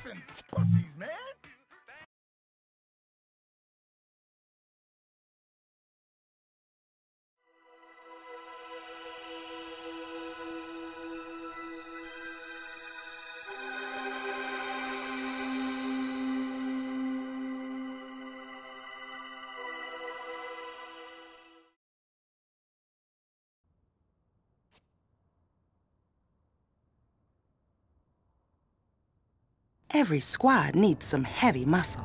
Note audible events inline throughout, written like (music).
boxing pussies, man. Every squad needs some heavy muscle.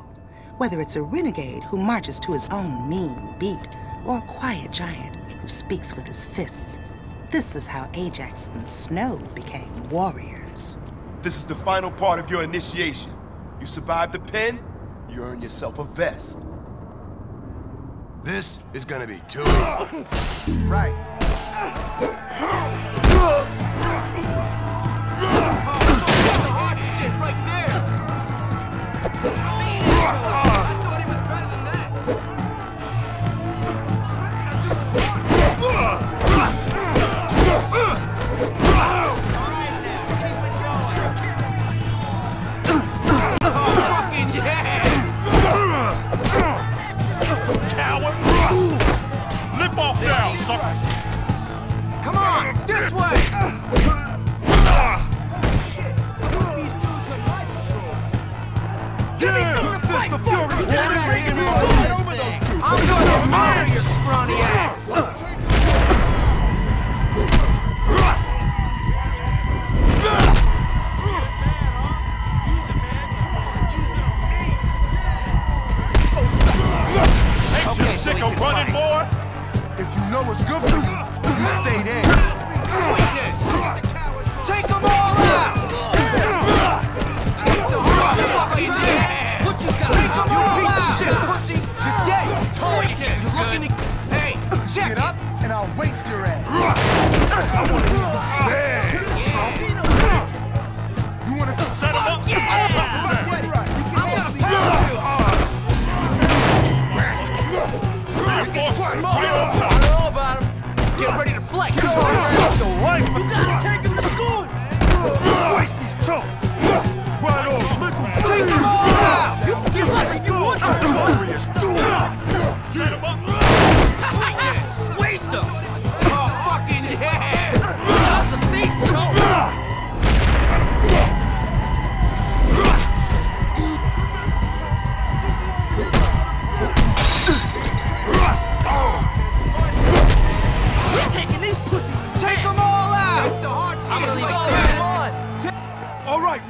Whether it's a renegade who marches to his own mean beat, or a quiet giant who speaks with his fists. This is how Ajax and Snow became warriors. This is the final part of your initiation. You survive the pen, you earn yourself a vest. This is gonna be too easy. (laughs) Right. (laughs)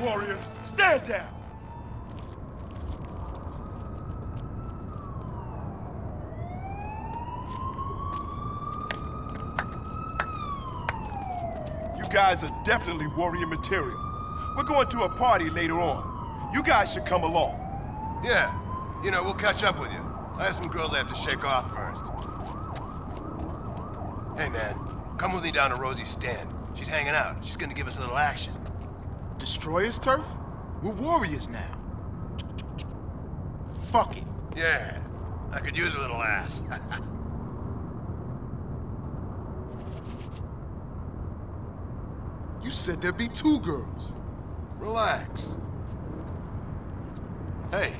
warriors, stand down. You guys are definitely warrior material. We're going to a party later on. You guys should come along. Yeah, you know, we'll catch up with you. I have some girls I have to shake off first. Hey, man, come with me down to Rosie's stand. She's hanging out. She's gonna give us a little action. Destroyers turf? We're warriors now. Fuck it. Yeah, I could use a little ass. (laughs) You said there'd be two girls. Relax. Hey,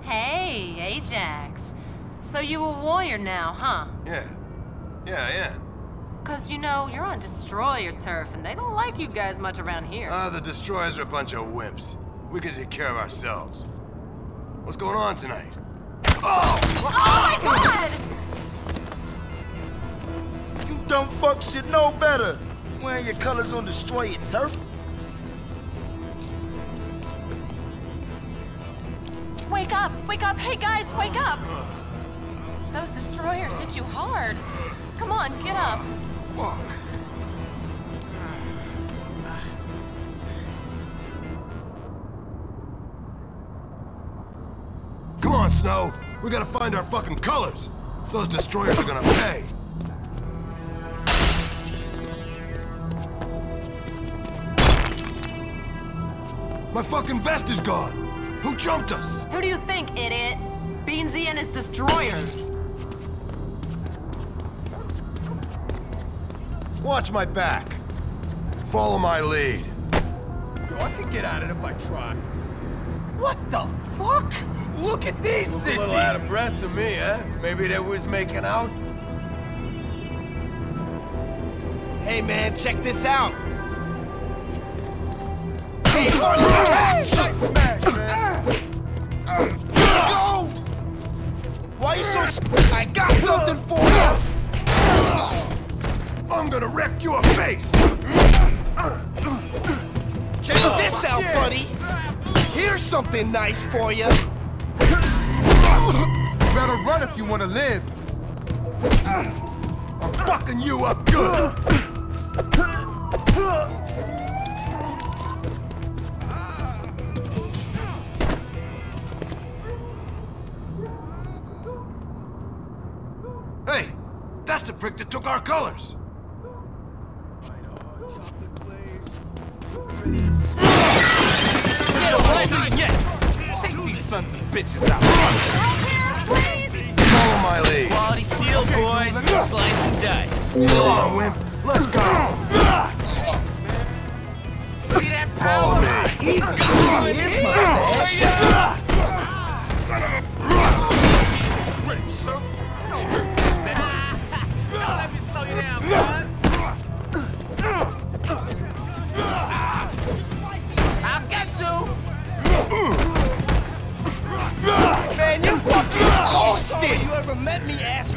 Hey, Ajax. So you a warrior now, huh? yeah. Yeah, yeah. Cause you know, you're on Destroyer turf, and they don't like you guys much around here. Uh, the Destroyers are a bunch of wimps. We can take care of ourselves. What's going on tonight? oh my god! You dumb fuck should know better. Wearing your colors on Destroyer turf. Wake up! Wake up! Hey guys, wake up! Those destroyers hit you hard. Come on, get up. Fuck. Come on, Snow. We gotta find our fucking colors. Those destroyers are gonna pay. My fucking vest is gone. Who jumped us? Who do you think, idiot? Beansy and his destroyers. Watch my back. Follow my lead. Yo, I can get at it if I try. What the fuck? Look at these A sissies! little out of breath to me, huh? Maybe they was making out? Hey man, check this out. Hey, on catch! Nice smash, man. Go! Why you so s- I got something for you! I'm gonna wreck your face! Check this out, buddy. Here's something nice for you. Better run if you want to live. I'm fucking you up good! Hey, that's the prick that took our colors. Get away yet. Take these sons of bitches out. Help here, please! Follow my lead. Quality steel, boys. Slice and dice. Come on, Wimp. Let's go! See that Follow me. Here's my stash. Let toasted. You ever met me, asshole?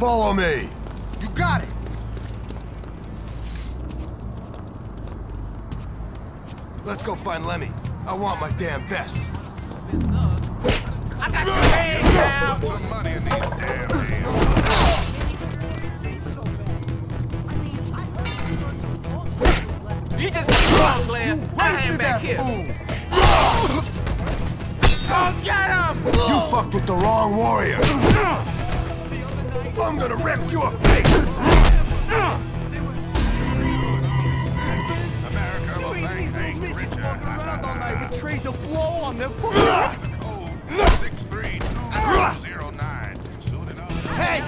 Follow me. You got it. Let's go find Lemmy. I want my damn vest. I got your hand now. Money in these damn. You just keep wrong, Glenn. I am back here. Go get him! You fucked with the wrong warrior! I'm gonna wreck your face! America will thank thank Richard. (laughs) Trace of blow on their foot. Six three two zero nine. Soon enough. Hey!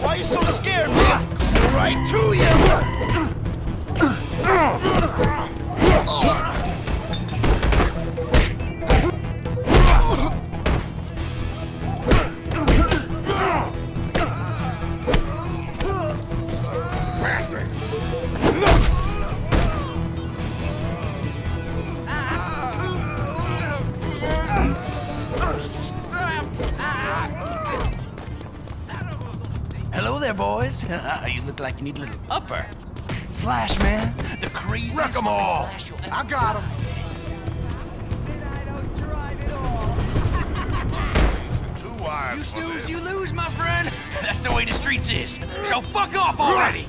Why you so scared, man? Right to you! Look like you need a little upper. Flash, man. The craziest Wreck 'em all. flash you'll ever I got him. You snooze, you lose, my friend. (laughs) That's the way the streets is. So fuck off already.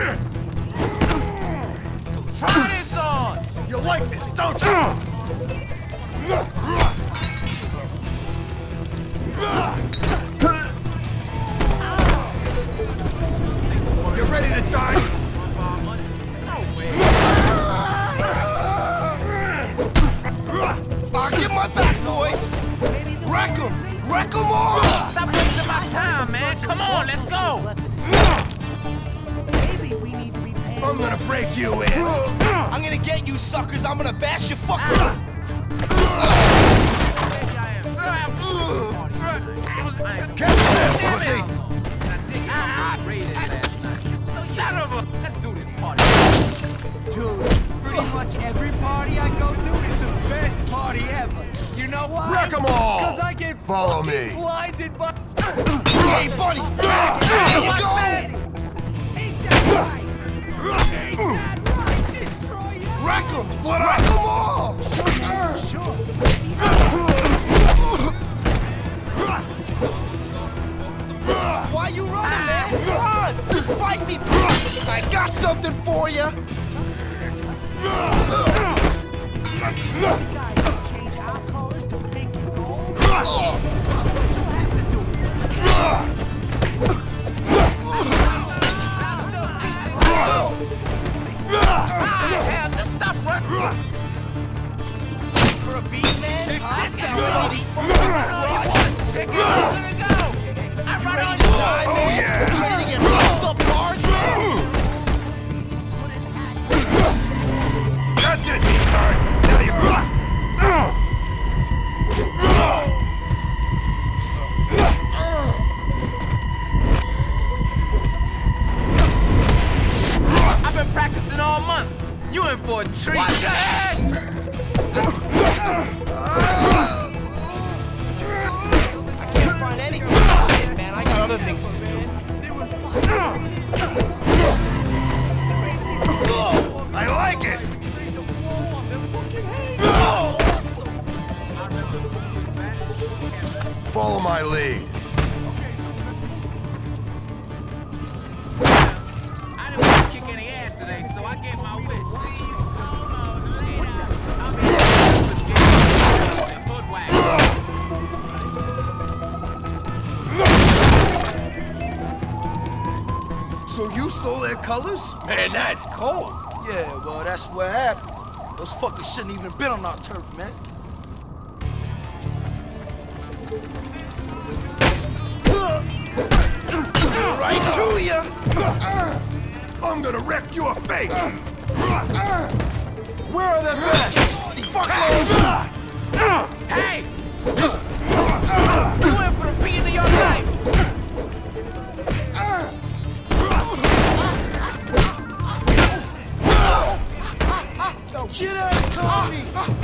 Try this on! You like this, don't you? You're ready to die? I'm gonna break you in. I'm gonna get you suckers! I'm gonna bash your fucking... Catch this, pussy! Son of a... Let's do this party. Dude, pretty much every party I go to is the best party ever. You know why? Wreck 'em all! Because I get Follow me. blinded by... Hey, buddy! Wreck 'em! Wreck 'em all! Sure. Why you running, man? Come on! Just fight me! I got something for you! Change our colors to gold. What you have to do? A man? Check this out. Check it out. It go. I run on time, Oh, man. yeah! You ready to get fucked up large, man? That's it, retard! Now you... I've been practicing all month. You in for a treat. Watch! Other things to do. I like it! Follow my lead. I didn't want to kick any ass today, so I gave my wish. So you stole their colors? Man, that's cold. Yeah, well, that's what happened. Those fuckers shouldn't even been on our turf, man. Right to ya! I'm gonna wreck your face! Where are the best? Fuckers! Hey! Get out, Tommy!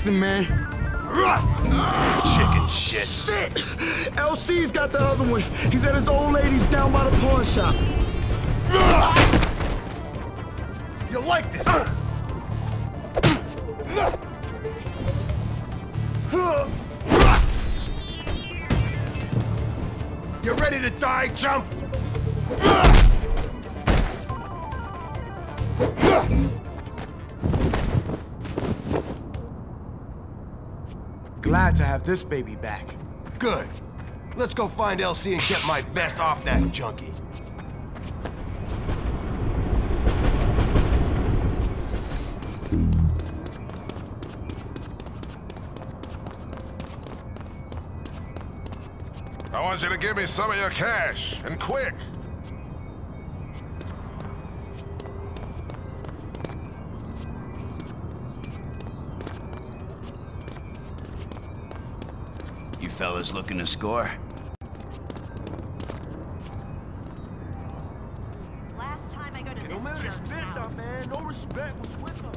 Nothing, man. Chicken shit. Shit! LC's got the other one. He's at his old lady's down by the pawn shop. You like this? You ready to die, chump? Glad to have this baby back. Good. Let's go find LC and get my vest off that junkie. I want you to give me some of your cash, and quick. You fellas looking to score? Last time I go to No this man, respect house. man. No respect. What's with her?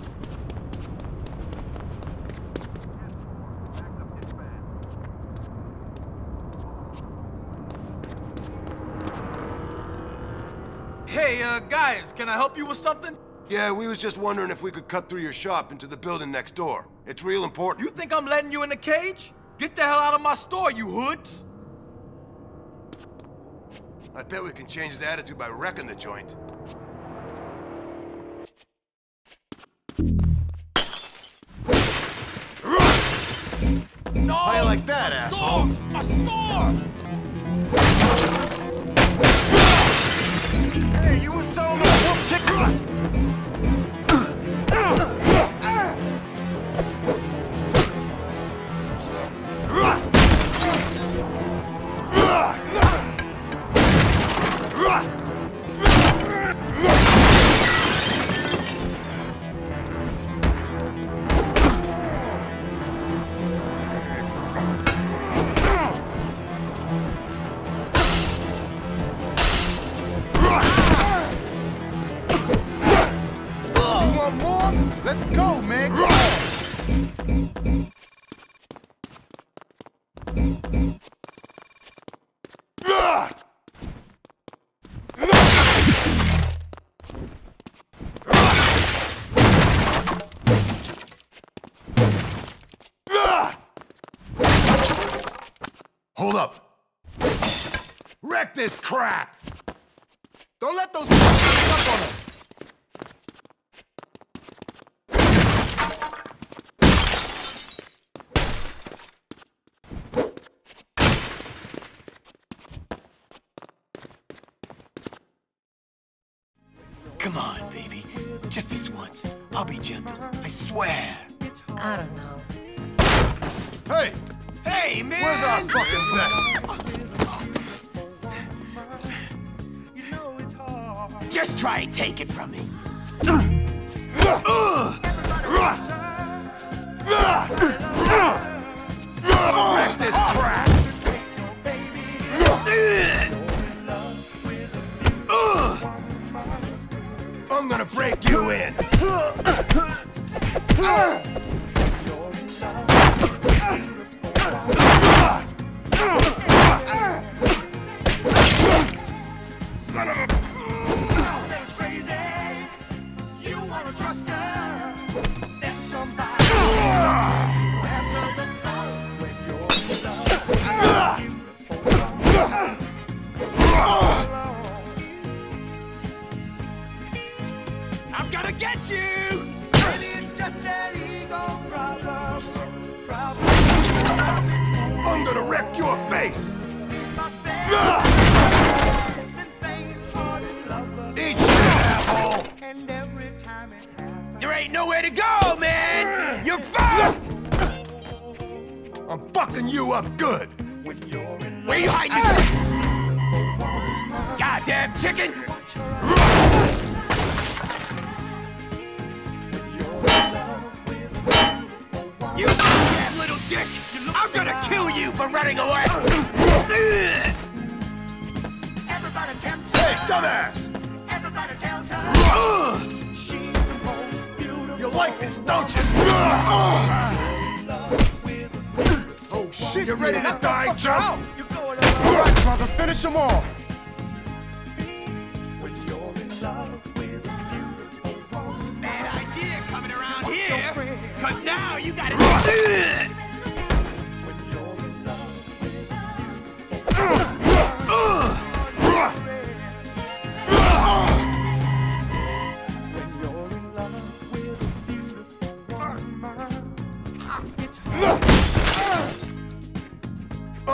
Hey, uh, guys, can I help you with something? Yeah, we was just wondering if we could cut through your shop into the building next door. It's real important. You think I'm letting you in the cage? Get the hell out of my store, you hoods! I bet we can change his attitude by wrecking the joint. Hold up. Wreck this crap! Don't let those up on us. Gentle. I swear. I don't know. Hey! Hey, man! Where's our fucking vests? Just try and take it from me. Wreck I'm fucking you up good! Where you hiding ah! yourself? Goddamn chicken! You goddamn little dick! I'm gonna kill you for running away! Hey, dumbass! You like this, don't you? Oh shit! You ready to die, chump? All right, brother, finish him off. Bad idea coming around here! Cause now you gotta... (laughs)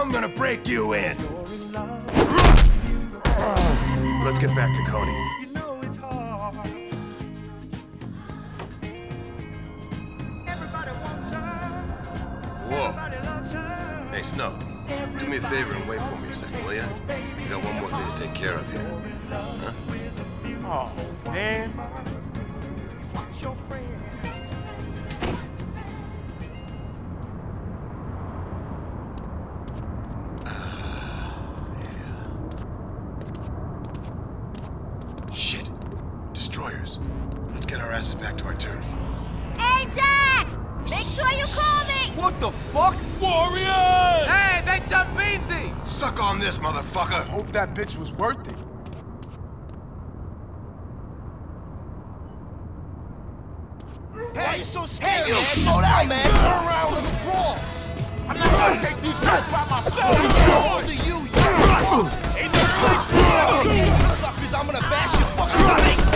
I'm gonna break you in. Let's get back to Coney. Whoa. Hey, Snow. Do me a favor and wait for me a second, will ya? Got one more thing to take care of here. Huh? Oh, man. That bitch was worth it. Hey, you so scared, hey, you, slow down, man. Turn around, let's brawl. I'm not gonna take these guys by myself. How old are you? You're place. You suckers, I'm gonna bash your fucking face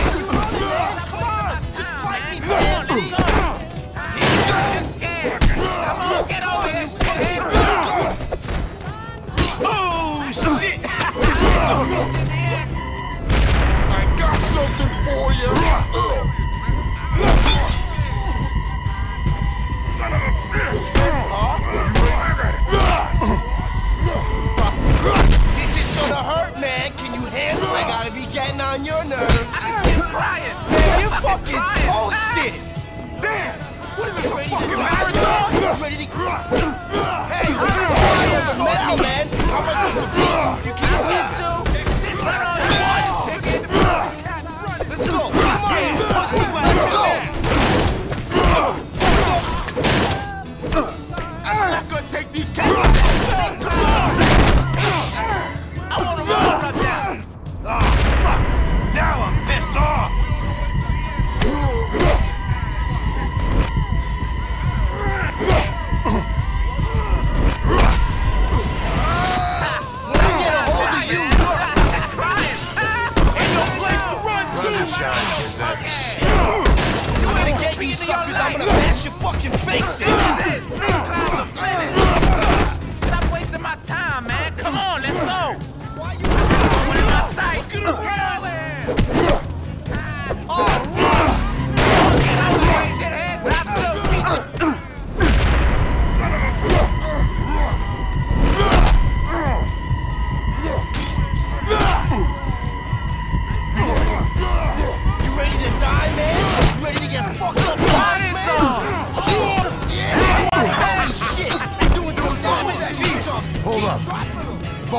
Hey? Slow down, man. How am I supposed to beat you? Fucking posted! Damn it! What is it? Hey! You can't beat too. This is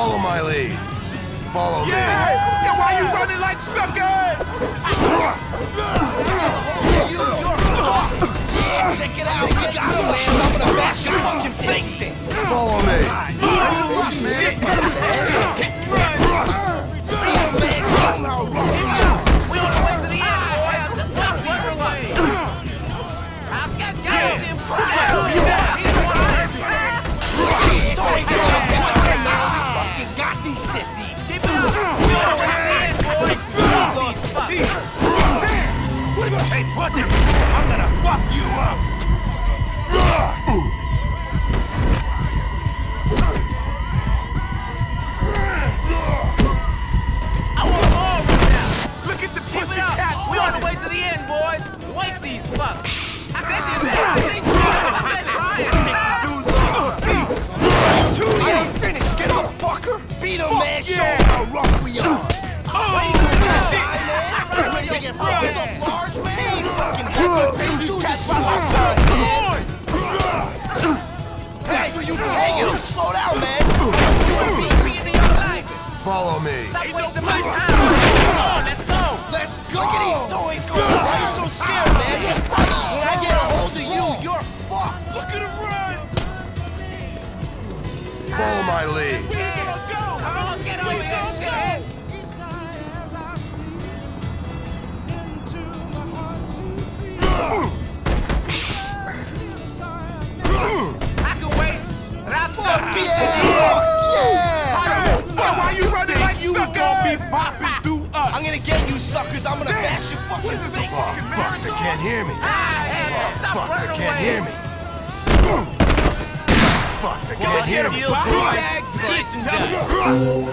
Follow my lead. Follow me. Yeah, why you running like suckers? You, you're fucked. Yeah, check it out. You got your ass. I'm gonna bash your fucking face in. Follow me. Oh, shit. Run. See you, man. Show Hey, pussy, I'm gonna suckers, I'm gonna Damn. bash your fucking face. Fuck, fuck, they can't hear me. Ah, I had fuck, stop fuck, they can't hear me. fuck, they well, can't hear me. Deal, bag, slice and dice. Man.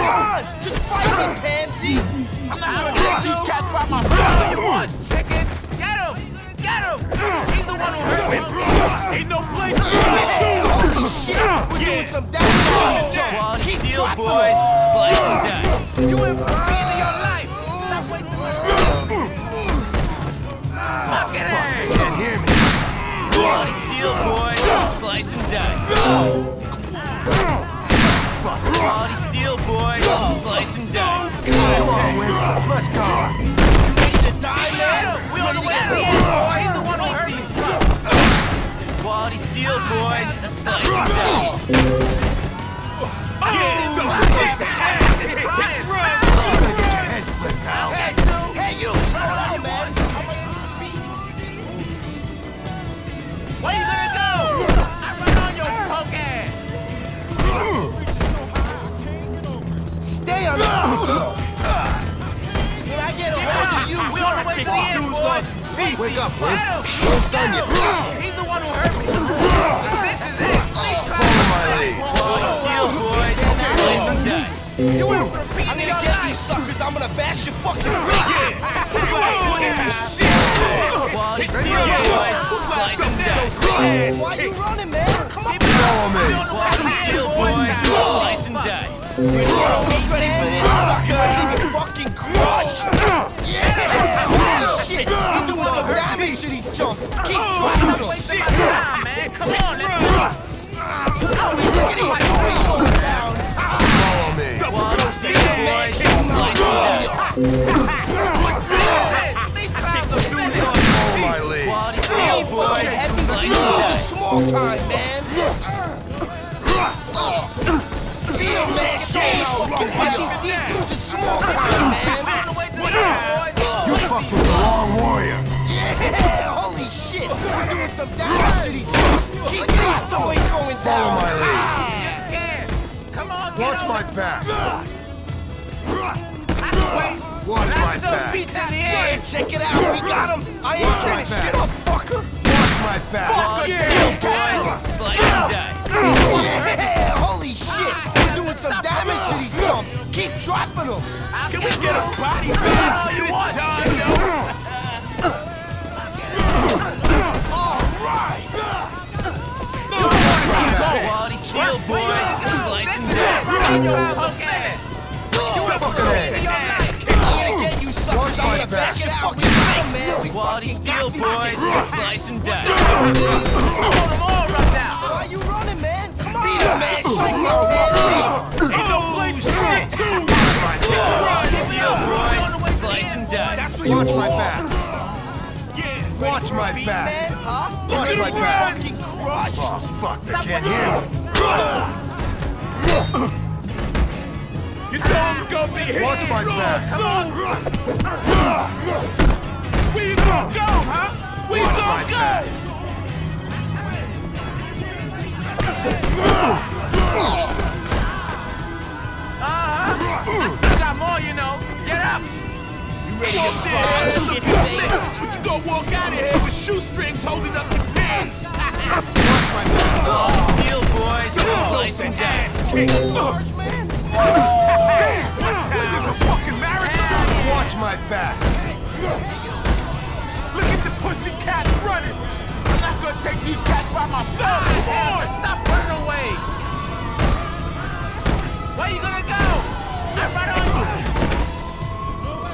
Run. Just fight me, pansy. I'm not gonna catch these cats by myself. Chicken. Adam! He's the one who hurt me! Ain't no place for you! Holy shit! We're yeah. doing some damage on this joint! One Keep deal, boys! Slice and dice! You have me in your life! Stop wasting my time! Look at her! You can hear me! Bloody steel, boys! Slice and dice! Quality steel, boys! Slice and dice! Come on, Let's go! Ready to die, man? We on the way to the end, boy. The one who hurt me. Quality steel, boys. Slice and dice. Head boys. Wake up, Wimp. We ain't done yet. He's the one who hurt me. This is it. Follow my lead. Quality steel, boys. Slice and dice. You in for a beat I'm gonna get you suckers. I'm gonna bash your fucking face. Quality steel, boys. Slice and dice. Why you running, man? Come on. Follow me. Quality steel, boys. Slice and dice. You ain't ready for this, sucker. Fucking crush. Yeah. Shit. You doing some damage to these chunks. Keep trying to waste my time, man. Come on, let's go. Oh, we look at these toys going down. Follow me. Quality steel, boys. Slice and dice. Follow my lead. Quality steel, boys. Slice and dice. Small time, man. Beat him, man. Show him how heavy. These dudes are small time, doing some damage to these chunks. Keep these toys going Follow down. my lead. You're scared. Come on, Watch my back. Watch my That's the back. beats in the air. Check it out. We got him. I ain't Watch my finished. back. Get up, fucker. Watch my back. Quality steel, boys. Slice and dice. Yeah, holy shit. Ah, We're doing some damage to these chumps. Keep dropping them. Can we get a body bag all you want, Chico? Quality fucking steel, boys. Slice and dice. Hold them all right now. Why you running, man? Come on. Beat him, man. Show how hard Ain't no place for shit. Quality steel, boys. Slice and dice. Watch my back. Yeah. Watch my back. man, huh? Watch my back. fucking crushed. Oh, fuck. They can't hear You know be Watch my back. you gonna go, huh? Watch gonna my go? back. Uh-huh. I still got more, you know. Get up. You ready to cry? Shit face. But you gonna walk out of here with shoestrings holding up the pants. Quality steel, boys. Slice and dice. Large man. My back. Look at the pussy cats running. I'm not gonna take these cats by myself. Come Hell, on. stop running away. Where you gonna go? I run on you.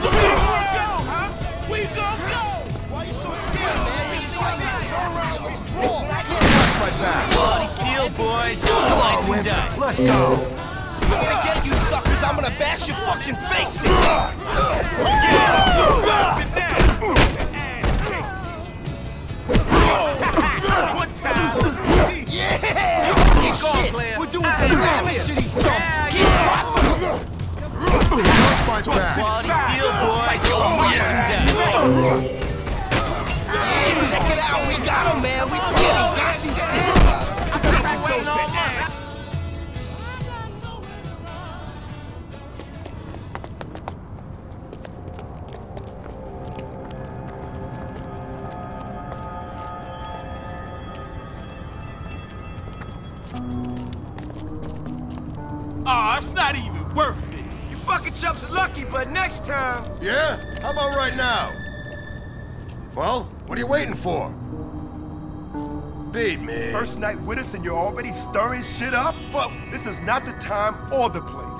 Where you gonna go, huh? Where you gonna go? Why you so scared, man? Just. Turn around. Let's brawl. Watch my back. Quality steel, boys. Slice and dice. Let's go. I'm gonna get you suckers. I'm gonna bash your fucking face in. One time. Yeah! Shit! We're doing some damage to these chumps. Keep dropping them. Watch my back. Quality steel, for? beat, man? First night with us and you're already stirring shit up? But this is not the time or the place.